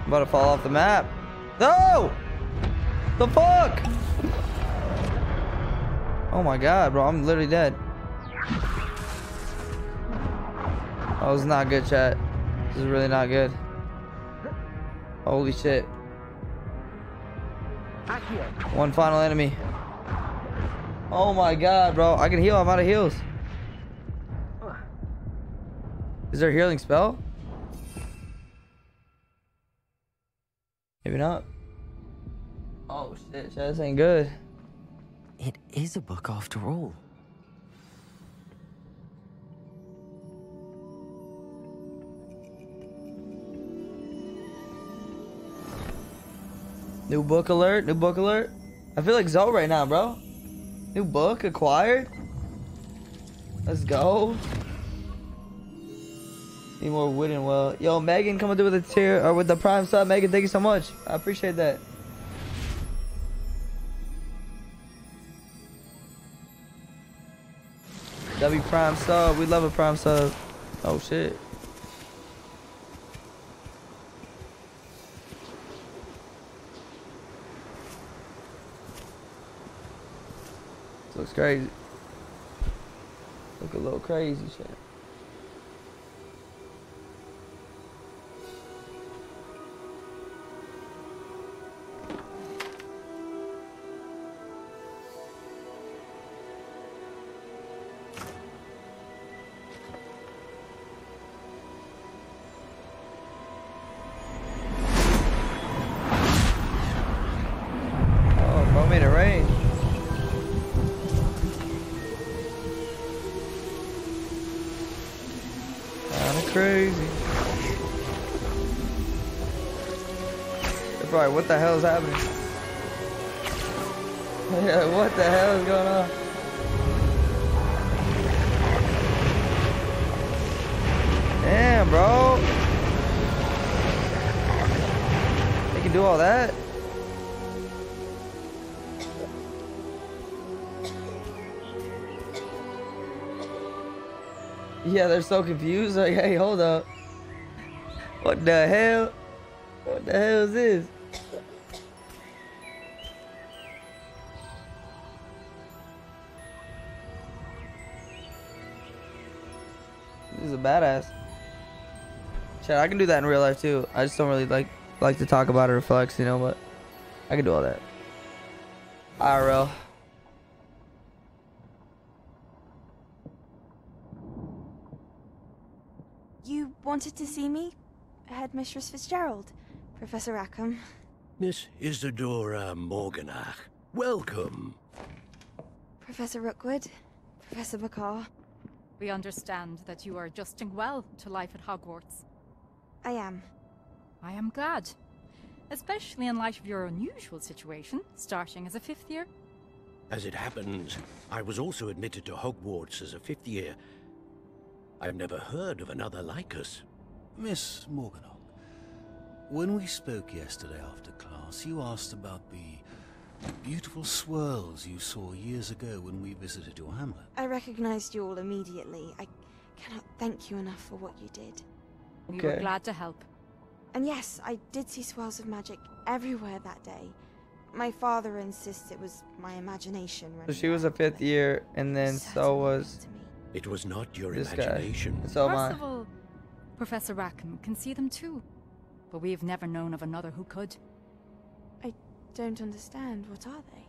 I'm about to fall off the map. No! The fuck? Oh my god, bro, I'm literally dead. This is not good, chat. This is really not good. Holy shit. One final enemy. Oh my god, bro. I can heal. I'm out of heals. Is there a healing spell? Maybe not. Oh shit, this ain't good. It is a book after all. New book alert, new book alert. I feel like Zoe right now, bro. New book acquired. Let's go. Need more wood and well. Yo, Megan coming through with the tier or with the prime sub. Megan, thank you so much. I appreciate that. W prime sub. We love a prime sub. Oh shit. Looks crazy. Look a little crazy shit. What the hell is happening? Yeah, what the hell is going on? Damn, bro. They can do all that? Yeah, they're so confused. Like, hey, hold up. What the hell? What the hell is this? Badass. Shit, I can do that in real life too. I just don't really like like to talk about it or flex, you know, but I can do all that. IRL. You wanted to see me? Headmistress Fitzgerald. Professor Rackham. Miss Isidora Morganach, welcome. Professor Rookwood. Professor Bakar. We understand that you are adjusting well to life at Hogwarts. I am. I am glad. Especially in light of your unusual situation, starting as a fifth year. As it happens, I was also admitted to Hogwarts as a fifth year. I've never heard of another like us. Miss Morganach, when we spoke yesterday after class, you asked about the beautiful swirls you saw years ago when we visited your hamlet. I recognized you all immediately. I cannot thank you enough for what you did. We were glad to help. And yes, I did see swirls of magic everywhere that day. My father insists it was my imagination. So she was a fifth year, and then so was It was not your this guy. imagination. And so am I. Percival, Professor Rackham can see them too. But we have never known of another who could. I don't understand. What are they?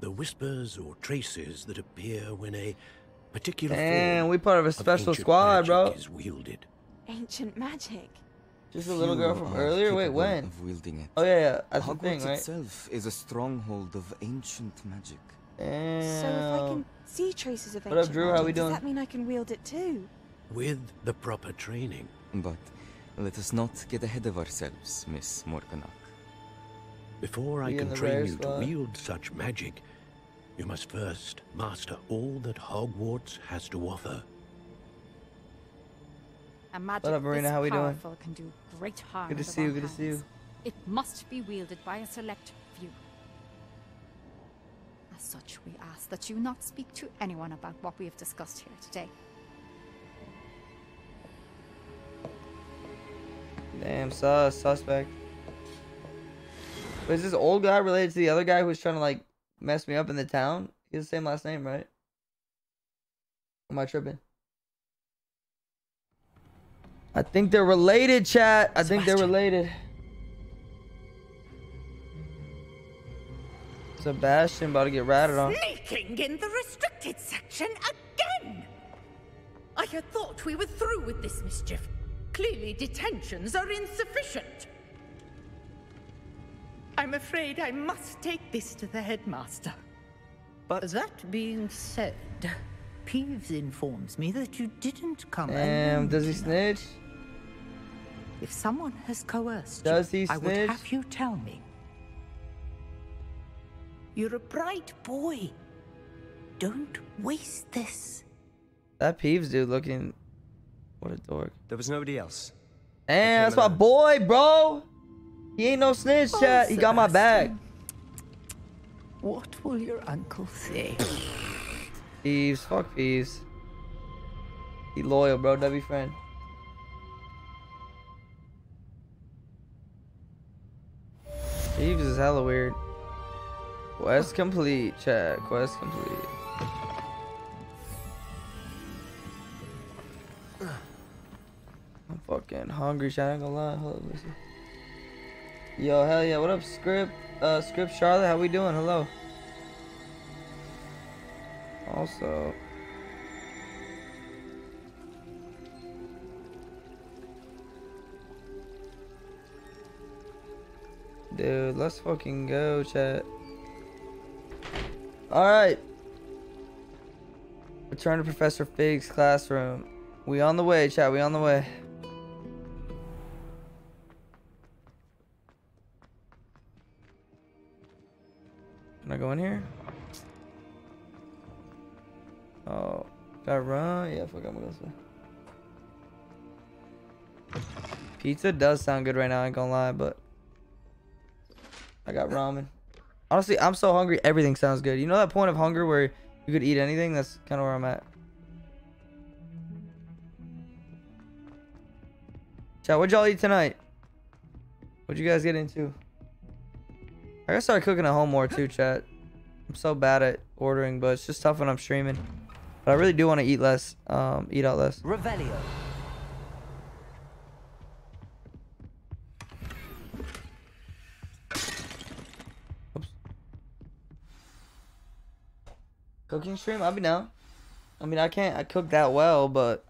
The whispers or traces that appear when a particular Damn, form we part of a special ancient squad, magic bro. is wielded. Ancient magic. Just a little girl from earlier. Wait, when? Of wielding it. Oh yeah, yeah. That's the thing, right? itself is a stronghold of ancient magic. So if I can see traces of What up, ancient Drew? How magic, we does that mean I can wield it too? With the proper training. But let us not get ahead of ourselves, Miss Morganach. Before I can train rare you to wield such magic, you must first master all that Hogwarts has to offer. A magic What up, Marina? this How we doing? powerful can do great harm. Good to the see you, wrong good to see you. It must be wielded by a select few. As such, we ask that you not speak to anyone about what we have discussed here today. Damn, sus, suspect. Is this old guy related to the other guy who was trying to like mess me up in the town? He has the same last name, right? Am I tripping? I think they're related, chat. I think they're related. Sebastian about to get ratted on. Sneaking in the restricted section again! I had thought we were through with this mischief. Clearly, detentions are insufficient. I'm afraid I must take this to the headmaster. But that being said, Peeves informs me that you didn't come um, Damn, does he tonight. snitch? If someone has coerced Does you, he I would have you tell me. You're a bright boy. Don't waste this. That Peeves dude looking. What a dork. There was nobody else. Damn, that's my boy, bro. He ain't no snitch, Oh, chat. He got my back. What will your uncle say? Peeves, fuck Peeves. He loyal, bro. W friend. Peeves is hella weird. Quest complete, chat. Quest complete. I'm fucking hungry, chat. I ain't gonna lie. Hold up, listen. Yo, hell yeah. What up, Script? Uh, Script Charlotte, how we doing? Hello. Also, dude, let's fucking go, chat. All right. Return to Professor Fig's classroom. We on the way, chat. We on the way. Can I go in here? Oh, gotta run. Yeah, fuck. I'm gonna go this way. Pizza does sound good right now. I ain't gonna lie, but I got ramen. Honestly, I'm so hungry. Everything sounds good. You know that point of hunger where you could eat anything? That's kind of where I'm at. Chat, what'd y'all eat tonight? What'd you guys get into? I gotta start cooking at home more too, chat. I'm so bad at ordering, but it's just tough when I'm streaming. But I really do want to eat less, um, eat out less. Revelio. Cooking stream? I'll be down. I mean, I can't I cook that well, but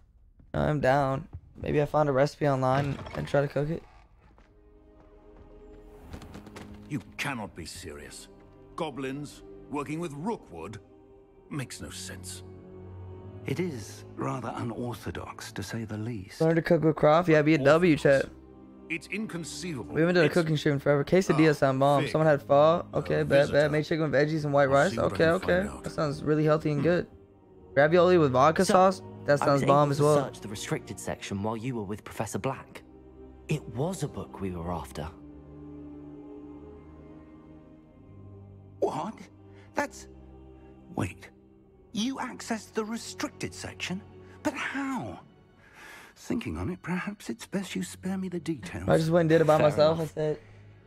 I'm down. Maybe I find a recipe online and try to cook it. Cannot be serious. Goblins working with Rookwood makes no sense. It is rather unorthodox, to say the least. Learn to cook with Croft? Yeah, be a W, chat. It's inconceivable. We haven't done a cooking stream in forever. Quesadilla sound bomb. Someone had pho. Okay, bad, bad. Made chicken with veggies and white rice. see what I Okay, okay. That sounds really healthy and hmm. good. Ravioli with vodka So, sauce? That I was sounds able bomb as to well. search the restricted section while you were with Professor Black. It was a book we were after. What? That's. Wait. You accessed the restricted section? But how? Thinking on it, perhaps it's best you spare me the details. I just went and did it by Fair myself. enough. I said,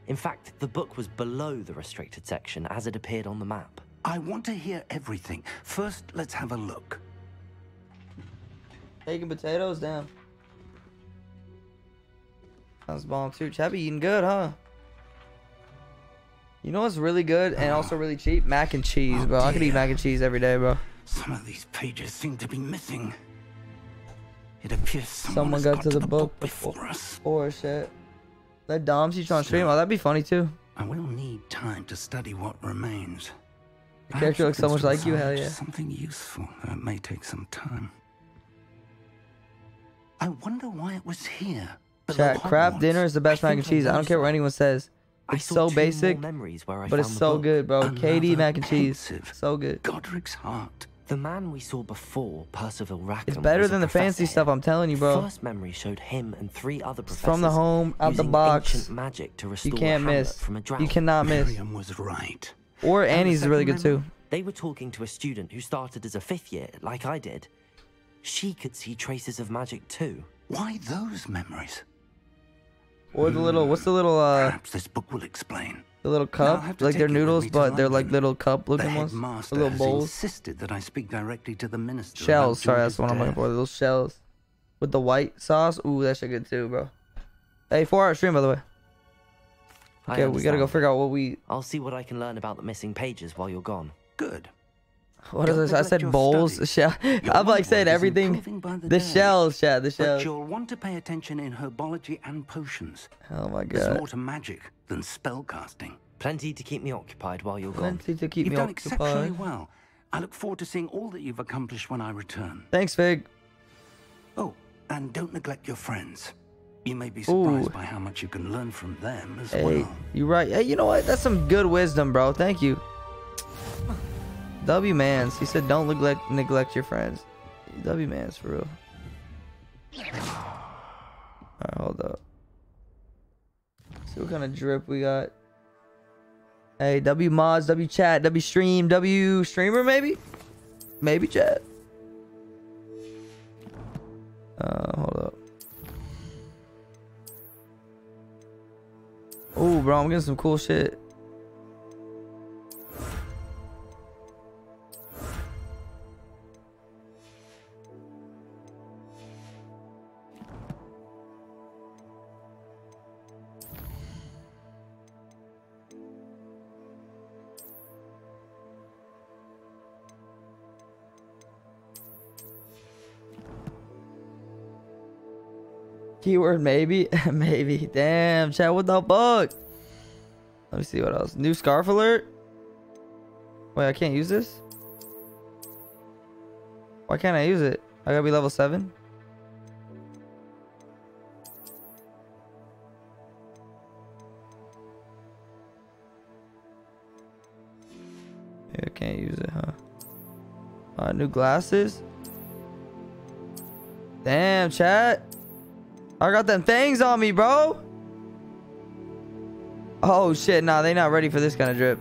In fact, the book was below the restricted section as it appeared on the map. I want to hear everything. First, let's have a look. Bacon potatoes? Damn. Sounds bomb too. Chat be eating good, huh? You know what's really good and also really cheap? Mac and cheese, bro. I could eat mac and cheese every day, bro. Some of these pages seem to be missing. It appears Someone someone, has got to the book before us. Or shit. Let Dom see you on stream. Oh, that'd be funny too. I will need time to study what remains. The character looks so much like you, hell yeah. Something useful. It may take some time. I wonder why it was here. Chat, Kraft Dinner is the best mac and cheese. I don't care what anyone says. I It's so basic, memories where I but it's so good, bro. KD mac and cheese, so good. Godric's heart. The man we saw before, Percival Rackham, It's better than the fancy professor stuff. I'm telling you, bro. First memory showed him and three other professors from the home, out the box. magic to restore You can't miss. From a drought. You cannot miss. Miriam was right. Or Annie's is really second good too. They were talking to a student who started as a fifth year, like I did. She could see traces of magic too. Why those memories? Or the little, what's the little, uh, Perhaps this book will explain. the little cup? Like they're take you with noodles, me to but they're like little cup The looking ones. headmaster The little has bowls. insisted that I speak directly to the minister. Shells, sorry, that's George's what I'm looking for. Those shells. With the white sauce. Ooh, that shit good too, bro. Hey, four hour stream, by the way. Okay, we gotta go figure out what we. I'll see what I can learn about the missing pages while you're gone. Good. What Don't is this? I said bowls. Shell. I've like said everything. the The shells, yeah, The But shells. you'll want to pay attention in herbology and potions. Oh my There's god. more to magic than spellcasting. Plenty to keep me occupied while you're gone. Plenty to keep You've me done exceptionally well. I look forward to seeing all that you've accomplished when I return. Thanks, Fig. Oh, and don't neglect your friends. You may be surprised Ooh. by how much you can learn from them as Hey, well. you right. Hey, you know what? That's some good wisdom, bro. Thank you. W Mans. He said, "Don't neglect neglect your friends." W Mans for real. All right, hold up. See what kind of drip we got. Hey, W mods, W chat, W stream, W streamer, maybe, maybe chat. Uh, hold up. Oh, bro, I'm getting some cool shit. keyword maybe maybe. Damn chat what the fuck? Let me see what else. New scarf alert? Wait i can't use this? Why can't i use it? I gotta be level 7 I can't use it, huh? Uh, new glasses. Damn, chat. I got them things on me, bro. Oh shit, nah, they not ready for this kind of drip.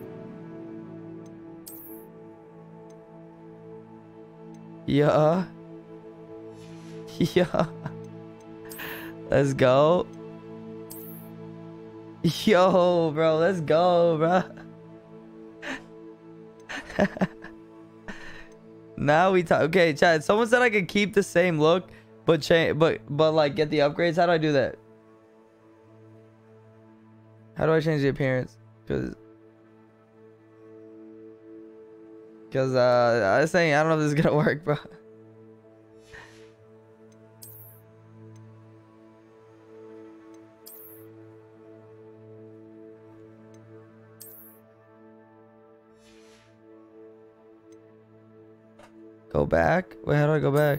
Yeah. Yeah. Let's go. Yo, bro, let's go, bro. now we talk. Okay, Chad. Someone said I could keep the same look, but change, but but like get the upgrades. How do I do that? How do I change the appearance? Cause, cause uh, I was saying I don't know if this is gonna work, bro. Go back? Wait, how do I go back?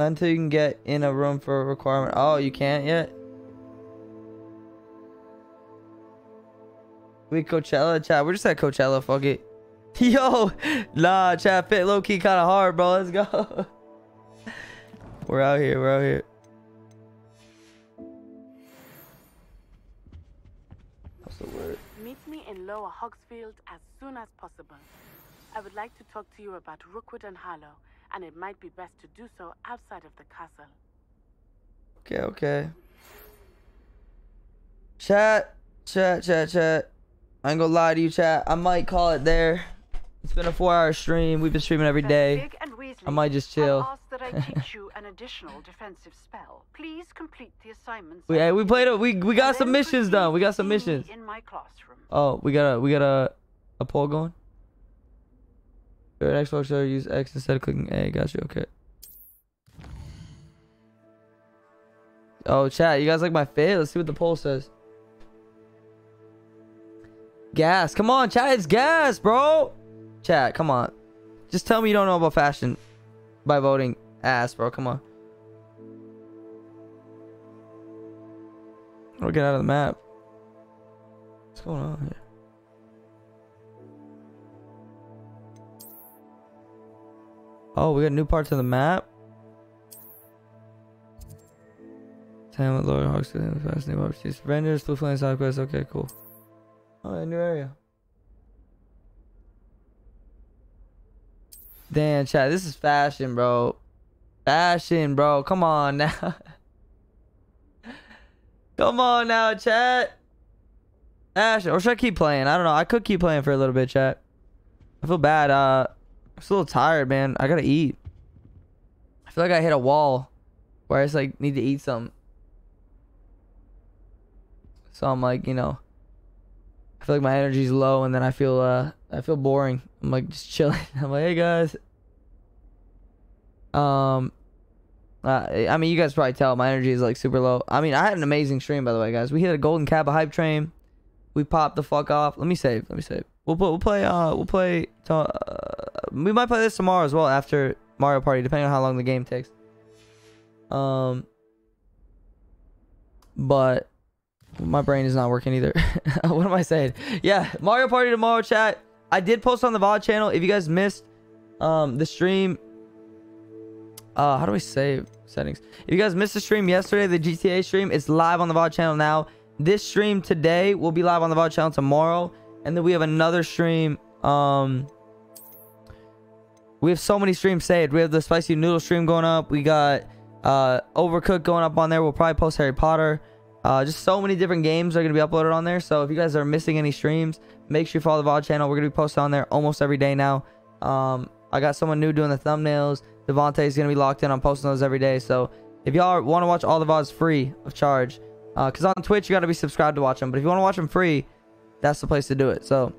Until you can get in a room for a requirement. Oh, you can't yet? We Coachella, chat. We're just at Coachella, fuck it. Yo, nah, chat fit low key kind of hard, bro. Let's go. we're out here. We're out here. What's the word? Meet me in Lower Hogsfield as soon as possible. I would like to talk to you about Rookwood and Harlow, and it might be best to do so outside of the castle. Okay, okay. Chat, chat, chat, chat. I ain't gonna lie to you, chat. I might call it there. It's been a four-hour stream. We've been streaming every day. I might just chill. Ask that I teach you an additional defensive spell. Please complete the assignments. we hey, we played it. We we got some missions done. We got some missions. in my classroom. Oh, we got a we got a a poll going. Your Xbox should use X instead of clicking A. Got you. Okay. Oh, chat. You guys like my fit? Let's see what the poll says. Gas. Come on, chat. It's gas, bro. Chat. Come on. Just tell me you don't know about fashion by voting ass, bro. Come on. We'll get out of the map. What's going on here? Oh, we got new parts of the map. Hamlet, Lower Hawks, Fast New Opportunities. Vendors, Blue Flame, Southwest. Okay, cool. Oh, a new area. Damn, chat. This is fashion, bro. Fashion, bro. Come on now. Come on now, chat. Fashion. Or should I keep playing? I don't know. I could keep playing for a little bit, chat. I feel bad. Uh, I'm still tired, man. I gotta eat. I feel like I hit a wall where I just like need to eat something. So I'm like, you know, I feel like my energy's low, and then I feel uh I feel boring. I'm like just chilling. I'm like, hey guys. Um, uh, I mean, you guys probably tell my energy is like super low. I mean, I had an amazing stream by the way, guys. We hit a golden cap of hype train. We popped the fuck off. Let me save. Let me save. We'll we'll play. Uh, we'll play. Uh, we might play this tomorrow as well after Mario Party, depending on how long the game takes. Um, but my brain is not working either. what am I saying? Yeah, Mario Party tomorrow, chat. I did post on the VOD channel. If you guys missed um the stream, uh, how do I save settings? If you guys missed the stream yesterday, the GTA stream, it's live on the VOD channel now. This stream today will be live on the VOD channel tomorrow, and then we have another stream. Um, we have so many streams saved. We have the spicy noodle stream going up. We got uh Overcooked going up on there. We'll probably post Harry Potter. Uh, just so many different games are going to be uploaded on there. So if you guys are missing any streams, make sure you follow the VOD channel. We're going to be posting on there almost every day now. Um, I got someone new doing the thumbnails. Devonte is going to be locked in on posting those every day. So if y'all want to watch all the VODs free of charge, because uh, on Twitch, you got to be subscribed to watch them. But if you want to watch them free, that's the place to do it. So